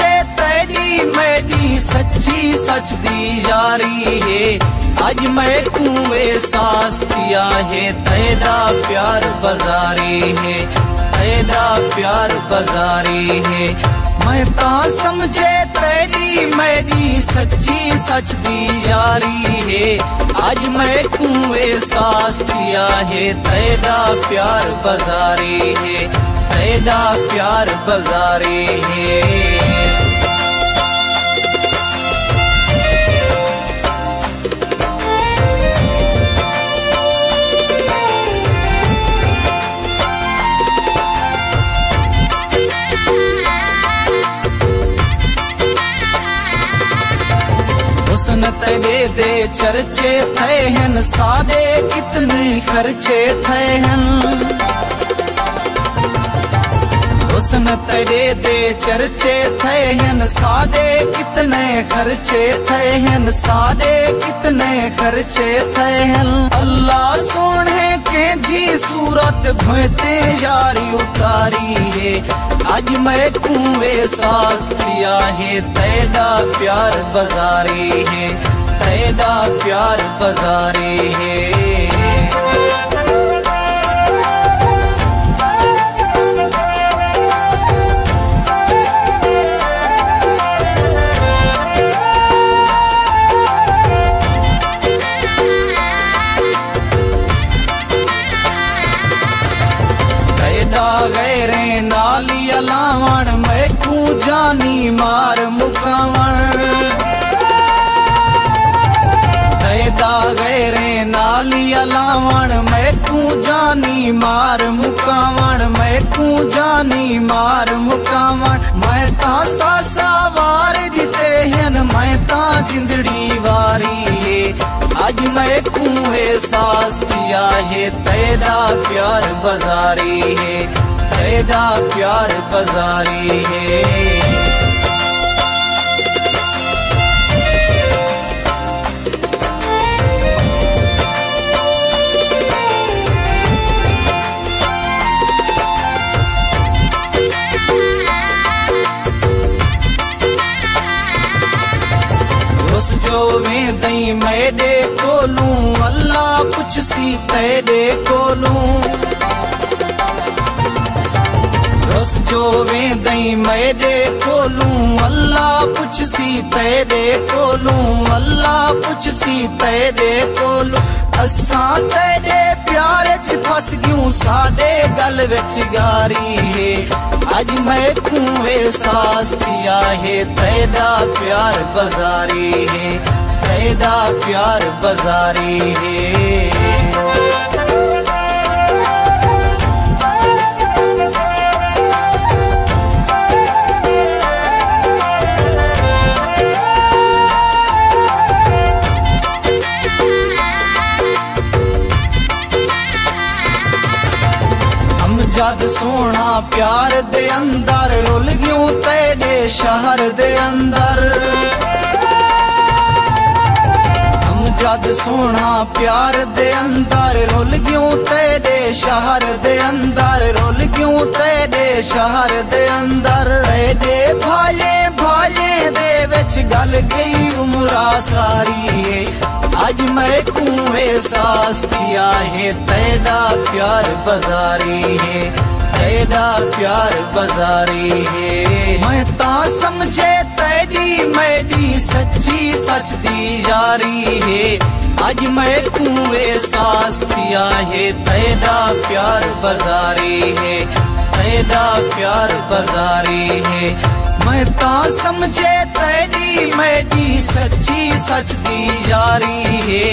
तेरी मेरी सच्ची सच दी यारी है। आज मैं कुएँ सांस दिया है। तेरा प्यार बाजारी है। तेरा प्यार बाजारी है। मैं ता समझे तेरी मेरी सच्ची सच दी यारी है। आज मैं कुएँ सांस दिया है। तेरा प्यार बाजारी है। तेरा प्यार बाजारी है। तेरे दे चर्चे थे हैं सारे कितने खर्चे थे हन हुसन तेरे दे चर्चे थे हन सारे कितने खर्चे थे हन सारे कितने खर्चे थे हन अल्लाह सोने के जी सूरत भते यारी उतारी है आज मैं कुएँ सास दिया है तेरा प्यार बाजारी है तेरा प्यार बाजारी है। गए रे, नाली अलावण, मैं तू जानी मार मुखावण पैदा गए रे, नाली अलावण, मैं तू जानी मार मुकावण? मैं तू जानी मार मुकावण? मैं ता सासा वार दिते हन मैं ता जिंदड़ी वारी। है आज मैं कुएँ सास दिया है तेरा प्यार बाजारी है। तेरा प्यार बाजारी है। में दई कोलू अल्लाह कुछ सी तेरे कोलू जो में दई मेरे कोलू अल्लाह कुछ सी तेरे कोलू अल्लाह कुछ सी तेरे कोलू असा तेरे प्यार च फस गयूं, सादे गल विच गारी है। आज मैं कुएँ सांस दिया है तेरा प्यार बाजारी है तेरा प्यार बाजारी है। जद सोना प्यार दे अंदर रुल गयूं तेरे शहर दे अंदर हम जद सोना प्यार दे अंदर रुल गयूं तेरे शहर दे अंदर रुल गयूं तेरे शहर दे अंदर तेरे भाले भाले दे विच गल गई उमरा सारी है आज मैं तू एहसास दिया है। तेरा प्यार बाजारी है। तेरा प्यार बाजारी है। मैं ता समझे तेरी मेरी सच्ची सच दी जा रही है। आज मैं तू एहसास दिया है। तेरा प्यार बाजारी है। तेरा प्यार बाजारी है। मैं ता समझे तेरी मेरी सच्ची सच दी यारी है।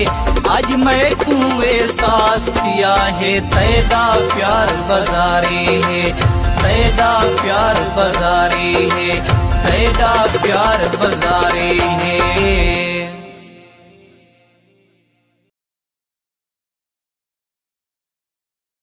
आज मैं कुएँ सास दिया है तेरा प्यार बाजारी है। तेरा प्यार बाजारी है तेरा प्यार बाजारी है।